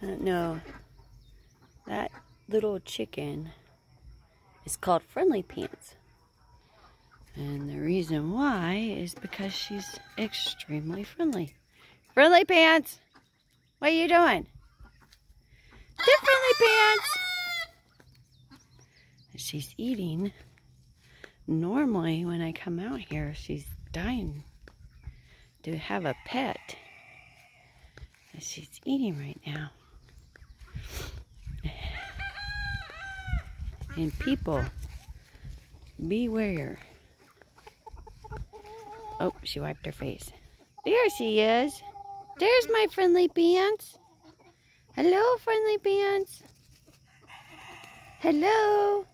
Uh, no, that little chicken is called Friendly Pants. And the reason why is because she's extremely friendly. Friendly Pants! What are you doing? they Friendly Pants! She's eating. Normally, when I come out here, she's dying to have a pet. And she's eating right now. And people, beware. Oh, she wiped her face. There she is. There's my friendly pants. Hello, friendly pants. Hello.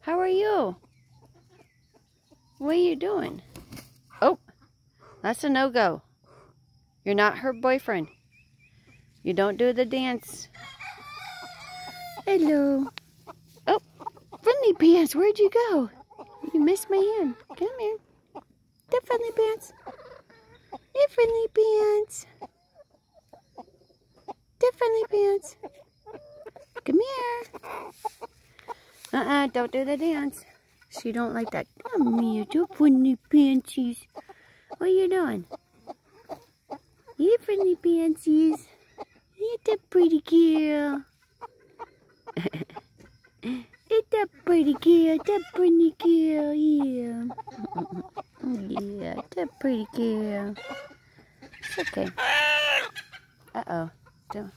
How are you? What are you doing? Oh, that's a no-go. You're not her boyfriend. You don't do the dance. Hello. Friendly pants, where'd you go? You missed my hand. Come here. The friendly pants. The friendly pants. The friendly pants. Come here. Uh-uh, don't do the dance. She don't like that. Come here, the friendly pantsies. What are you doing? You friendly pantsies. You're the pretty girl. a pretty girl, the pretty girl, yeah. yeah, the pretty girl. It's okay. Uh-oh. Don't,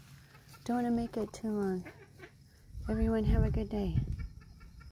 don't want to make it too long. Everyone have a good day.